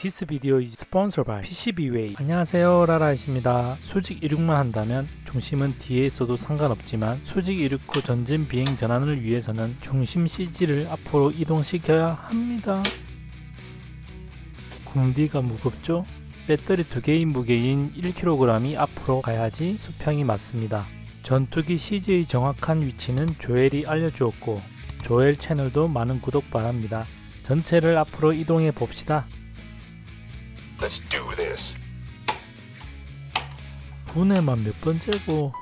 This video is sponsored by PCBWay. 안녕하세요 라라이십니다. 수직 이륙만 한다면 중심은 뒤에 있어도 상관없지만 수직 이륙 후 전진 비행 전환을 위해서는 중심 CG를 앞으로 이동시켜야 합니다. 궁디가 무겁죠? 배터리 두 개의 무게인 1kg이 앞으로 가야지 수평이 맞습니다. 전투기 CG의 정확한 위치는 조엘이 알려주었고 조엘 채널도 많은 구독 바랍니다. 전체를 앞으로 이동해 봅시다 Let's do this. 분해만 몇 번째고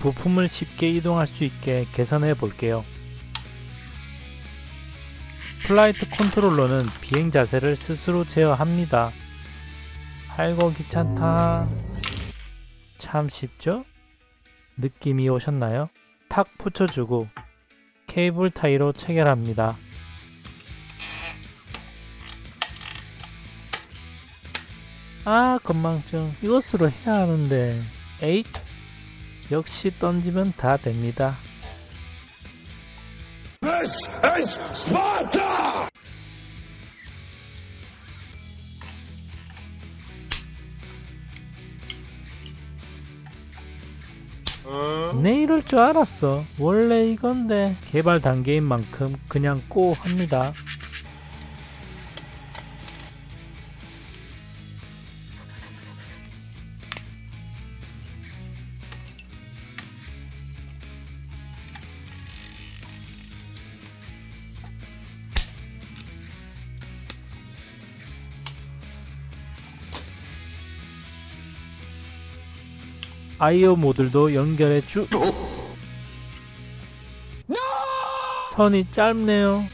부품을 쉽게 이동할 수 있게 개선해 볼게요. flight controller는 비행 자세를 스스로 제어합니다. 아이고 귀찮다. 참 쉽죠? 느낌이 오셨나요? 탁 붙여주고 케이블 타이로 체결합니다. 아 건망증 이것으로 해야 하는데 에잇 역시 던지면 다 됩니다 This is Sparta! 내 이럴 줄 알았어. 원래 이건데 개발 단계인 만큼 그냥 꼬 합니다 아이오 모듈도 연결해 주 선이 짧네요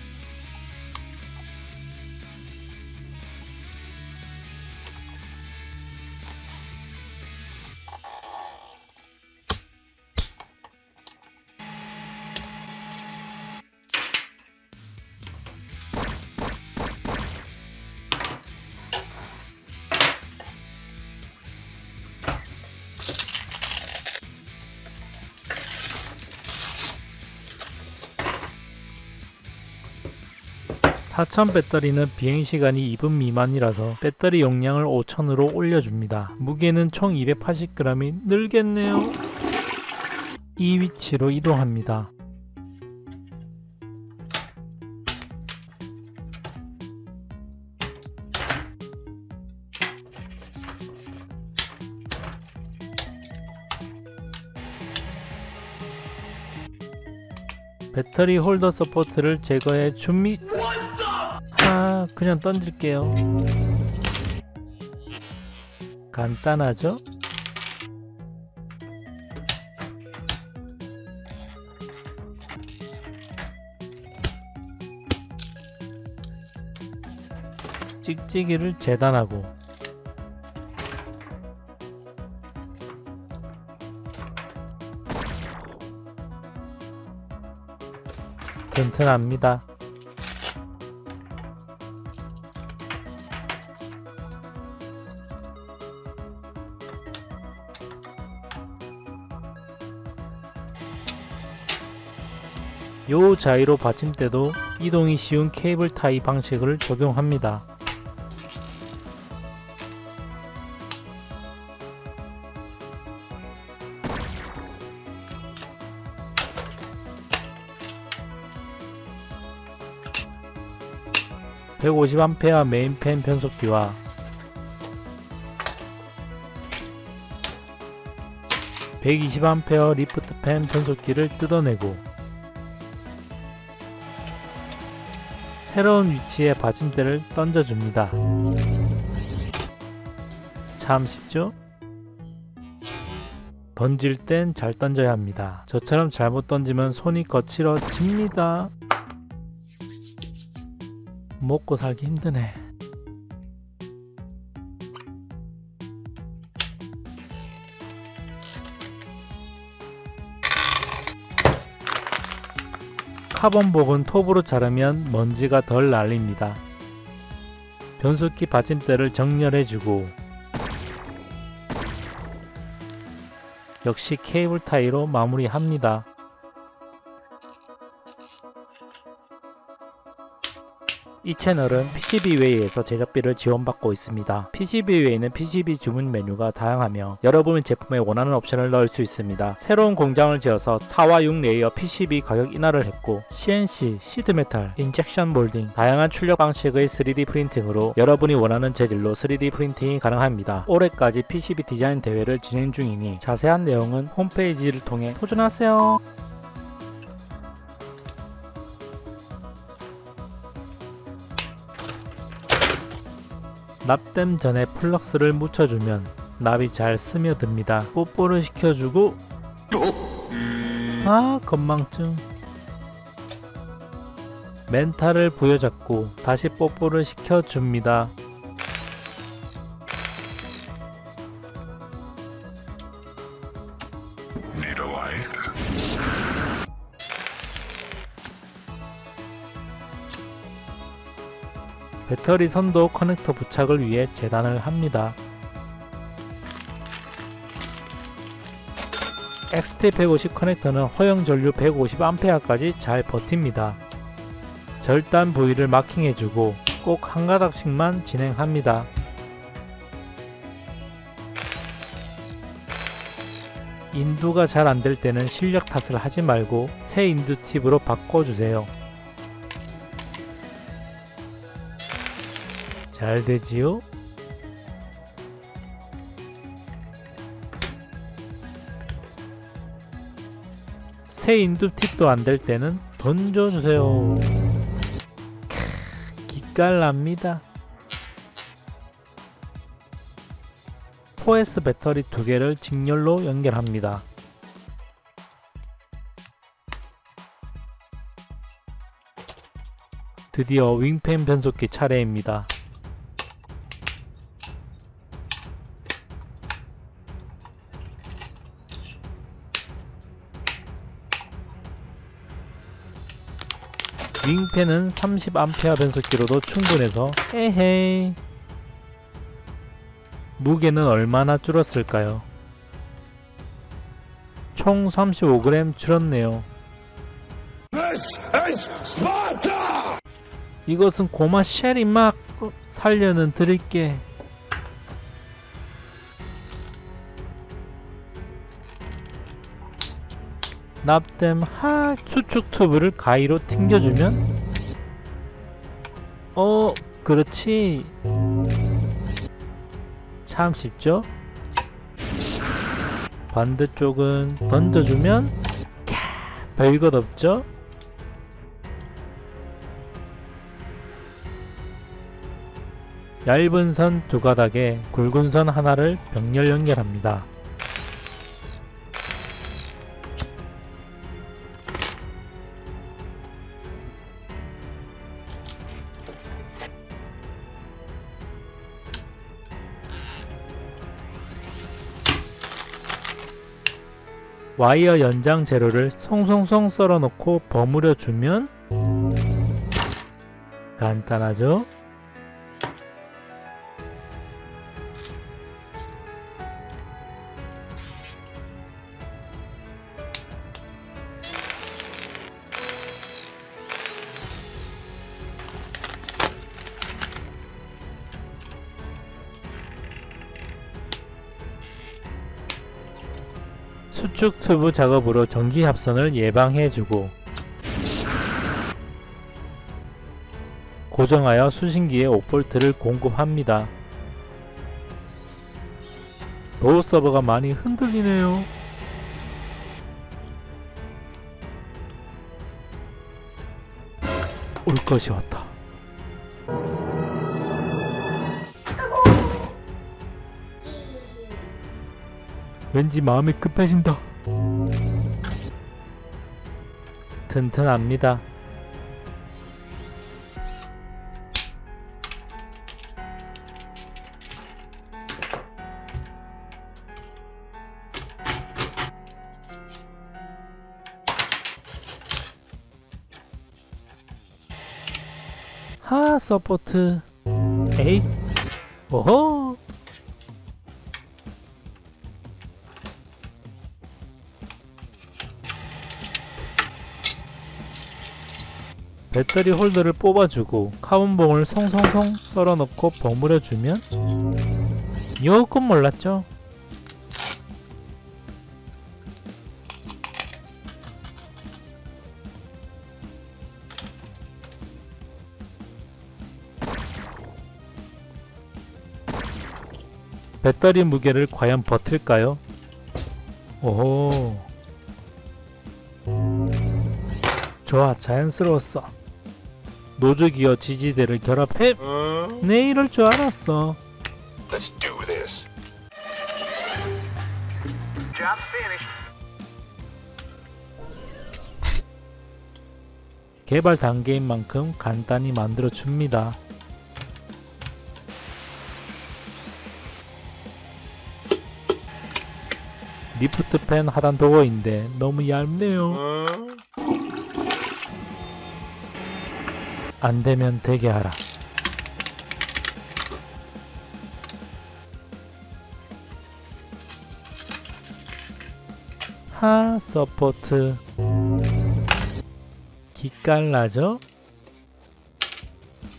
(4000) 배터리는 비행시간이 2분 미만이라서 배터리 용량을 5000으로 올려줍니다. 무게는 총 280g이 늘겠네요. 이 위치로 이동합니다. 배터리 홀더 서포트를 제거해 줍니다. 아, 그냥 던질게요. 간단하죠? 찍찍이를 재단하고 튼튼합니다. 요 자이로 받침대도 이동이 쉬운 케이블 타이 방식을 적용합니다. (150A) 메인팬 변속기와 (120A) 리프트팬 변속기를 뜯어내고 새로운 위치에 받침대를 던져줍니다. 참 쉽죠? 던질 땐 잘 던져야 합니다. 저처럼 잘못 던지면 손이 거칠어집니다. 먹고 살기 힘드네. 카본복은 톱으로 자르면 먼지가 덜 날립니다. 변속기 받침대를 정렬해주고 역시 케이블 타이로 마무리합니다. 이 채널은 PCBWay에서 제작비를 지원받고 있습니다. PCBWay는 PCB 주문 메뉴가 다양하며 여러분의 제품에 원하는 옵션을 넣을 수 있습니다. 새로운 공장을 지어서 4와 6 layer PCB 가격 인하를 했고 CNC, sheet metal, injection molding, 다양한 출력 방식의 3D 프린팅으로 여러분이 원하는 재질로 3D 프린팅이 가능합니다. 올해까지 PCB 디자인 대회를 진행 중이니 자세한 내용은 홈페이지를 통해 도전하세요. 납땜 전에 플럭스를 묻혀주면 납이 잘 스며듭니다. 뽀뽀를 시켜주고 아 건망증 멘탈을 부여잡고 다시 뽀뽀를 시켜줍니다. 배터리 선도 커넥터 부착을 위해 재단을 합니다. XT150 커넥터는 허용 전류 150A까지 잘 버팁니다. 절단 부위를 마킹해주고 꼭 한 가닥씩만 진행합니다. 인두가 잘 안될 때는 실력 탓을 하지 말고 새 인두 팁으로 바꿔주세요. 잘 되지요? 새 인두 팁도 안 될 때는 던져주세요. 크, 기깔납니다. 4S 배터리 두 개를 직렬로 연결합니다. 드디어 윙팬 변속기 차례입니다. 윙팬은 30A 변속기로도 충분해서 에헤이 무게는 얼마나 줄었을까요? 총 35g 줄었네요. 이것은 고마 쉘이 막 살려는 드릴게. 납땜 하 수축 튜브를 가위로 튕겨주면? 어 그렇지. 참 쉽죠? 반대쪽은 던져주면? 캬, 별것 없죠? 얇은 선 두 가닥에 굵은 선 하나를 병렬 연결합니다. 와이어 연장 재료를 송송송 썰어 놓고 버무려 주면 간단하죠? 수축 튜브 작업으로 전기 합선을 예방해주고 고정하여 수신기에 5볼트를 공급합니다. 도어 서버가 많이 흔들리네요. 올 것이 왔다. 왠지 마음이 급해진다. 튼튼합니다. 하 서포트. 에이 오호 배터리 홀더를 뽑아주고 카본봉을 송송송 썰어넣고 버무려주면 요건 몰랐죠? 배터리 무게를 과연 버틸까요? 오호 좋아 자연스러웠어 노즈 기어 지지대를 결합해? 내 이럴 줄 알았어. Let's do this. Job's finished. 개발 단계인 만큼 간단히 만들어 줍니다. 리프트 팬 하단 도어인데 너무 얇네요 안 되면 되게 하라 하 support 기깔나죠?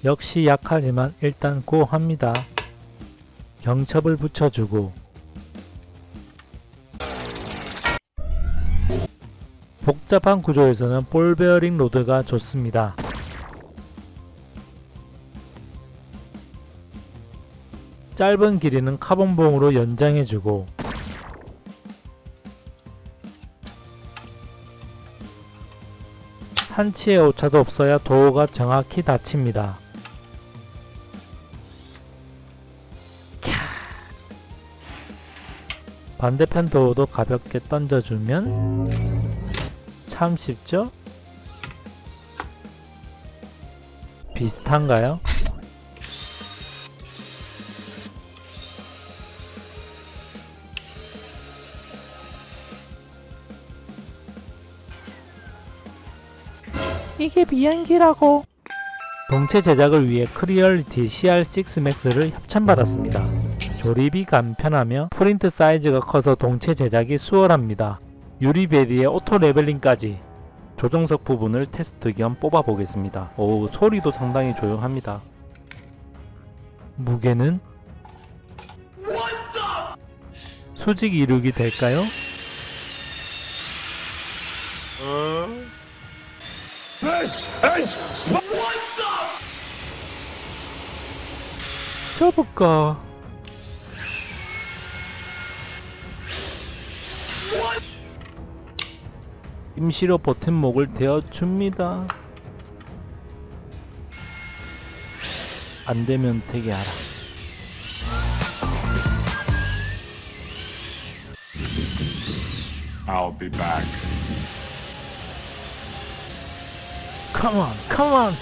역시 약하지만 일단 go합니다. 경첩을 붙여주고 복잡한 구조에서는 볼 베어링 rod가 좋습니다. 짧은 길이는 카본봉으로 연장해주고 한치의 오차도 없어야 도어가 정확히 닫힙니다. 캬. 반대편 도어도 가볍게 던져주면 참 쉽죠? 비슷한가요? 이게 비행기라고. 동체 제작을 위해 CREALITY CR-6 Max를 협찬받았습니다. 조립이 간편하며 프린트 사이즈가 커서 동체 제작이 수월합니다. 유리 베드에 auto leveling까지 조종석 부분을 테스트 겸 뽑아보겠습니다. 오 소리도 상당히 조용합니다. 무게는 수직 이륙이 될까요? This 접을까? 임시로 버튼목을 대어줍니다. 안되면 되게 하라. I'll be back. Come on, come on.